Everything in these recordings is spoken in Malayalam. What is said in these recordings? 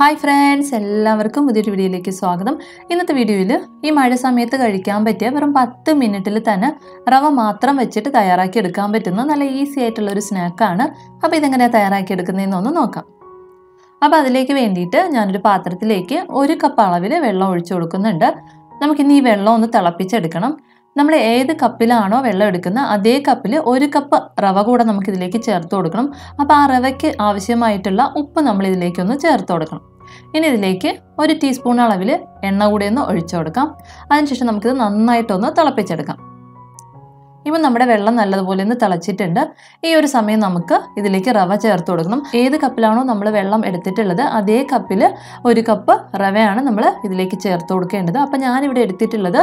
ഹായ് ഫ്രണ്ട്സ് എല്ലാവർക്കും പുതിയൊരു വീഡിയോയിലേക്ക് സ്വാഗതം. ഇന്നത്തെ വീഡിയോയിൽ ഈ മഴ സമയത്ത് കഴിക്കാൻ പറ്റിയ വെറും പത്ത് മിനിറ്റിൽ തന്നെ റവ മാത്രം വെച്ചിട്ട് തയ്യാറാക്കി എടുക്കാൻ പറ്റുന്ന നല്ല ഈസി ആയിട്ടുള്ള ഒരു സ്നാക്കാണ് അപ്പോൾ ഇതെങ്ങനെയാണ് തയ്യാറാക്കി എടുക്കുന്നതെന്നൊന്ന് നോക്കാം. അപ്പോൾ അതിലേക്ക് വേണ്ടിയിട്ട് ഞാനൊരു പാത്രത്തിലേക്ക് ഒരു കപ്പ് അളവിൽ വെള്ളം ഒഴിച്ചു കൊടുക്കുന്നുണ്ട്. നമുക്കിന്ന് ഈ വെള്ളം ഒന്ന് തിളപ്പിച്ചെടുക്കണം. നമ്മൾ ഏത് കപ്പിലാണോ വെള്ളം എടുക്കുന്നത് അതേ കപ്പിൽ ഒരു കപ്പ് റവ കൂടെ നമുക്ക് ഇതിലേക്ക് ചേർത്ത് കൊടുക്കണം. അപ്പോൾ ആ റവയ്ക്ക് ആവശ്യമായിട്ടുള്ള ഉപ്പ് നമ്മൾ ഇതിലേക്ക് ഒന്ന് ചേർത്ത് കൊടുക്കണം. ഇനി ഇതിലേക്ക് ഒരു ടീസ്പൂൺ അളവിൽ എണ്ണ കൂടി ഒന്ന് ഒഴിച്ചു കൊടുക്കാം. അതിനുശേഷം നമുക്കിത് നന്നായിട്ടൊന്ന് തിളപ്പിച്ചെടുക്കാം. ഇപ്പം നമ്മുടെ വെള്ളം നല്ലതുപോലെ ഒന്ന് തിളച്ചിട്ടുണ്ട്. ഈ ഒരു സമയം നമുക്ക് ഇതിലേക്ക് റവ ചേർത്ത് കൊടുക്കണം. ഏത് കപ്പിലാണോ നമ്മൾ വെള്ളം എടുത്തിട്ടുള്ളത് അതേ കപ്പിൽ ഒരു കപ്പ് റവയാണ് നമ്മൾ ഇതിലേക്ക് ചേർത്ത് കൊടുക്കേണ്ടത്. അപ്പം ഞാനിവിടെ എടുത്തിട്ടുള്ളത്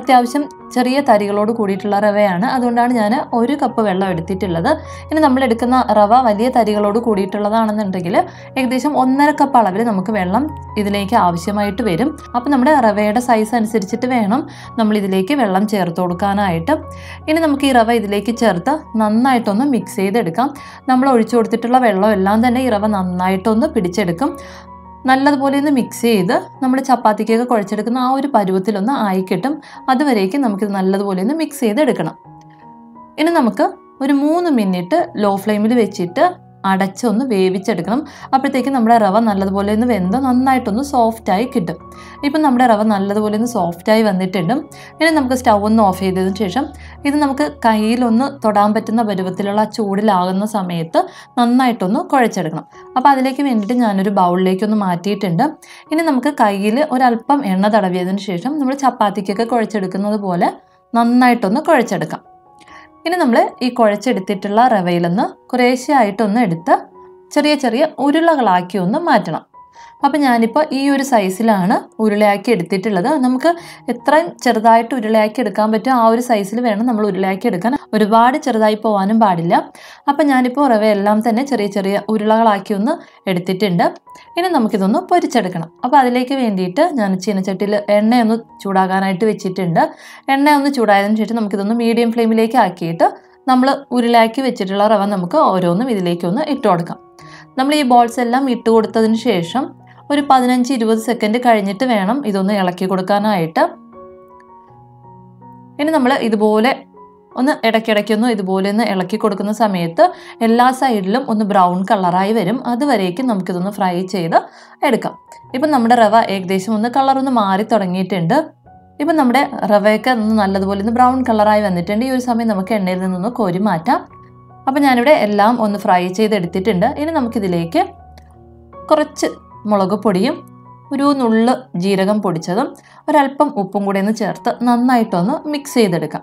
അത്യാവശ്യം ചെറിയ തരികളോട് കൂടിയിട്ടുള്ള റവയാണ്. അതുകൊണ്ടാണ് ഞാൻ ഒരു കപ്പ് വെള്ളം എടുത്തിട്ടുള്ളത്. ഇനി നമ്മൾ എടുക്കുന്ന റവ വലിയ തരികളോട് കൂടിയിട്ടുള്ളതാണെന്നുണ്ടെങ്കിൽ ഏകദേശം ഒന്നര കപ്പ് അളവിൽ നമുക്ക് വെള്ളം ഇതിലേക്ക് ആവശ്യമായിട്ട് വരും. അപ്പം നമ്മുടെ റവയുടെ സൈസ് അനുസരിച്ചിട്ട് വേണം നമ്മൾ ഇതിലേക്ക് വെള്ളം ചേർത്ത് കൊടുക്കാനായിട്ട്. ഇനി നമുക്ക് ഈ റവ ഇതിലേക്ക് ചേർത്ത് നന്നായിട്ടൊന്ന് മിക്സ് ചെയ്തെടുക്കാം. നമ്മൾ ഒഴിച്ചു കൊടുത്തിട്ടുള്ള വെള്ളം എല്ലാം തന്നെ ഈ റവ നന്നായിട്ടൊന്ന് പിടിച്ചെടുക്കും. നല്ലതുപോലെ ഒന്ന് മിക്സ് ചെയ്ത് നമ്മൾ ചപ്പാത്തിക്കൊക്കെ കുഴച്ചെടുക്കുന്ന ആ ഒരു പരുവത്തിലൊന്ന് ആയി കിട്ടും അതുവരേക്കും നമുക്കിത് നല്ലതുപോലെ ഒന്ന് മിക്സ് ചെയ്തെടുക്കണം. ഇനി നമുക്ക് ഒരു മൂന്ന് മിനിറ്റ് ലോ ഫ്ലെയിമിൽ വെച്ചിട്ട് അടച്ചൊന്ന് വേവിച്ചെടുക്കണം. അപ്പോഴത്തേക്കും നമ്മുടെ റവ നല്ലതുപോലെ ഒന്ന് വെന്ത് നന്നായിട്ടൊന്ന് സോഫ്റ്റായി കിട്ടും. ഇപ്പം നമ്മുടെ റവ നല്ലതുപോലെ ഒന്ന് സോഫ്റ്റായി വന്നിട്ടുണ്ട്. ഇനി നമുക്ക് സ്റ്റൗ ഒന്ന് ഓഫ് ചെയ്തതിന് ശേഷം ഇത് നമുക്ക് കയ്യിലൊന്ന് തൊടാൻ പറ്റുന്ന പരുവത്തിലുള്ള ചൂടിലാകുന്ന സമയത്ത് നന്നായിട്ടൊന്ന് കുഴച്ചെടുക്കണം. അപ്പോൾ അതിലേക്ക് വേണ്ടിയിട്ട് ഞാനൊരു ബൗളിലേക്കൊന്ന് മാറ്റിയിട്ടുണ്ട്. ഇനി നമുക്ക് കയ്യിൽ ഒരല്പം എണ്ണ തടവിയതിന് ശേഷം നമ്മൾ ചപ്പാത്തിക്കൊക്കെ കുഴച്ചെടുക്കുന്നത് പോലെ നന്നായിട്ടൊന്ന് കുഴച്ചെടുക്കാം. ഇനി നമ്മൾ ഈ കുഴച്ചെടുത്തിട്ടുള്ള റവയിൽ നിന്ന് കുറേശ്ശെ ആയിട്ടൊന്ന് എടുത്ത് ചെറിയ ചെറിയ ഉരുളകളാക്കി ഒന്ന് മാറ്റണം. അപ്പം ഞാനിപ്പോൾ ഈ ഒരു സൈസിലാണ് ഉരുളയാക്കി എടുത്തിട്ടുള്ളത്. നമുക്ക് എത്രയും ചെറുതായിട്ട് ഉരുളയാക്കി എടുക്കാൻ പറ്റും. ആ ഒരു സൈസിൽ വേണം നമ്മൾ ഉരുളയാക്കി എടുക്കാൻ. ഒരുപാട് ചെറുതായി പോകാനും പാടില്ല. അപ്പോൾ ഞാനിപ്പോൾ റവയെല്ലാം തന്നെ ചെറിയ ചെറിയ ഉരുളകളാക്കി ഒന്ന് എടുത്തിട്ടുണ്ട്. ഇനി നമുക്കിതൊന്ന് പൊരിച്ചെടുക്കണം. അപ്പോൾ അതിലേക്ക് വേണ്ടിയിട്ട് ഞാൻ ചീനച്ചട്ടിയിൽ എണ്ണയൊന്ന് ചൂടാകാനായിട്ട് വെച്ചിട്ടുണ്ട്. എണ്ണ ഒന്ന് ചൂടായതിനു ശേഷം നമുക്കിതൊന്ന് മീഡിയം ഫ്ലെയിമിലേക്ക് ആക്കിയിട്ട് നമ്മൾ ഉരുളാക്കി വെച്ചിട്ടുള്ള റവ നമുക്ക് ഓരോന്നും ഇതിലേക്കൊന്ന് ഇട്ട് കൊടുക്കാം. നമ്മൾ ഈ ബോൾസ് എല്ലാം ഇട്ട് കൊടുത്തതിന് ശേഷം ഒരു പതിനഞ്ച് ഇരുപത് സെക്കൻഡ് കഴിഞ്ഞിട്ട് വേണം ഇതൊന്ന് ഇളക്കി കൊടുക്കാനായിട്ട്. ഇനി നമ്മൾ ഇതുപോലെ ഒന്ന് ഇടയ്ക്കിടയ്ക്കൊന്ന് ഇതുപോലെ ഒന്ന് ഇളക്കി കൊടുക്കുന്ന സമയത്ത് എല്ലാ സൈഡിലും ഒന്ന് ബ്രൗൺ കളറായി വരും. അതുവരേക്കും നമുക്കിതൊന്ന് ഫ്രൈ ചെയ്ത് എടുക്കാം. ഇപ്പം നമ്മുടെ റവ ഏകദേശം ഒന്ന് കളറൊന്ന് മാറി തുടങ്ങിയിട്ടുണ്ട്. ഇപ്പം നമ്മുടെ റവയൊക്കെ ഒന്ന് നല്ലതുപോലെ ഒന്ന് ബ്രൗൺ കളറായി വന്നിട്ടുണ്ട്. ഈ ഒരു സമയം നമുക്ക് എണ്ണയിൽ നിന്നൊന്ന് കോരി മാറ്റാം. അപ്പം ഞാനിവിടെ എല്ലാം ഒന്ന് ഫ്രൈ ചെയ്തെടുത്തിട്ടുണ്ട്. ഇനി നമുക്കിതിലേക്ക് കുറച്ച് മുളക് പൊടിയും ഒരു നുള്ള് ജീരകം പൊടിച്ചതും ഒരല്പം ഉപ്പും കൂടി ഒന്ന് ചേർത്ത് നന്നായിട്ടൊന്ന് മിക്സ് ചെയ്തെടുക്കാം.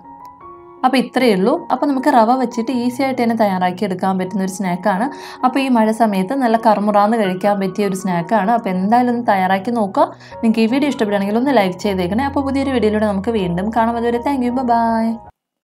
അപ്പോൾ ഇത്രയേ ഉള്ളൂ. അപ്പോൾ നമുക്ക് റവ വെച്ചിട്ട് ഈസി ആയിട്ട് തന്നെ തയ്യാറാക്കി എടുക്കാൻ പറ്റുന്ന ഒരു സ്നാക്കാണ് അപ്പോൾ ഈ മഴ സമയത്ത് നല്ല കറുമുറാന്ന് കഴിക്കാൻ പറ്റിയ ഒരു സ്നാക്കാണ് അപ്പോൾ എന്തായാലും ഒന്ന് തയ്യാറാക്കി നോക്കുക. നിങ്ങൾക്ക് ഈ വീഡിയോ ഇഷ്ടപ്പെടുകയാണെങ്കിൽ ഒന്ന് ലൈക്ക് ചെയ്തേക്കണേ. അപ്പോൾ പുതിയൊരു വീഡിയോയിലൂടെ നമുക്ക് വീണ്ടും കാണാം. അതുവരെ താങ്ക് യു ബൈ